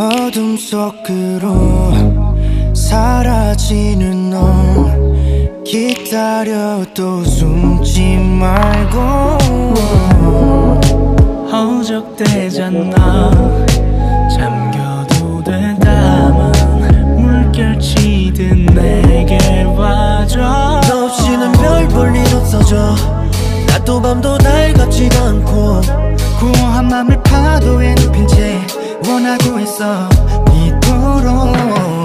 어둠 속으로 사라지는 너 기다려도 숨지 말고. 허적대잖아. 잠겨도 된다면 물결치듯 내게 와줘. 너 없이는 별 볼일 없어져. 낮도 밤도 날 같지가 않고 공허한 맘을 파도에 눕힌 채 원하고 있어. 이토록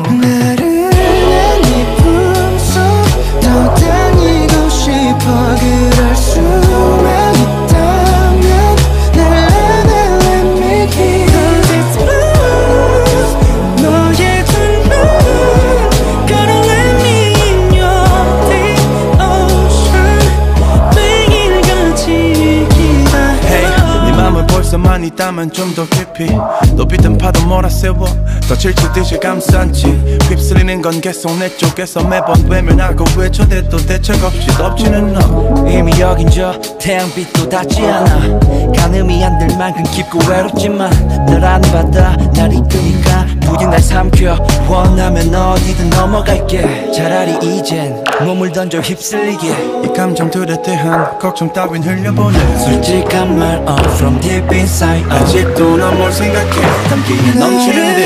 벌써만 있다면 좀 더 깊이 높이 뜬 파도 몰아세워. 더 질치듯이 감싼지 휩쓸리는 건 계속 내 쪽에서 매번 외면하고 외쳐대도 대책 없이 덮치는 너. 이미 여긴 저 태양빛도 닿지 않아. 가늠이 안 될 만큼 깊고 외롭지만 너라는 바다 날 이끄니까 부디 날 삼켜. 원하면 어디든 넘어갈게. 차라리 이젠 몸을 던져 휩쓸리게. 이 감정들에 대한 걱정 따윈 흘려보내. 솔직한 말 all from deep inside. 아직도 넌뭘 생각해? 담기에 넘치는데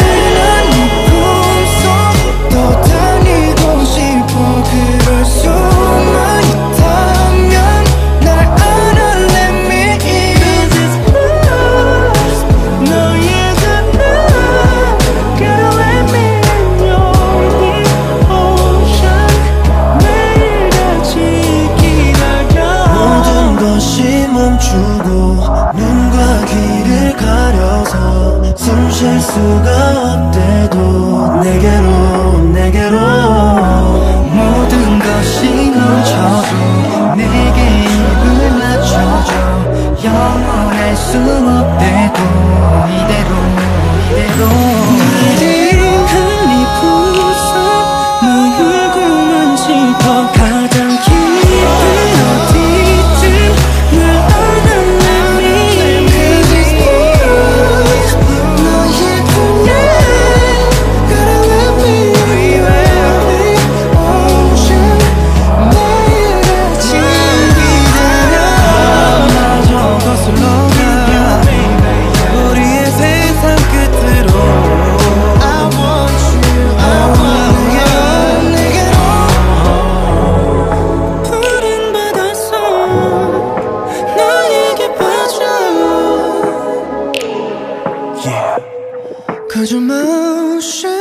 품속 더 다니고 싶어 그럴 수만 있다면 날 안아 let me in 너의 두눈 Gotta let me in your deep ocean 매일같이 기다려. 모든 것이 멈추고 눈과 귀를 가려서 숨 쉴 수가 없대도 내게로 내게로. 모든 것이 멈춰도 내게 입을 맞춰줘. 영원할 수 없대도 이대로 ah to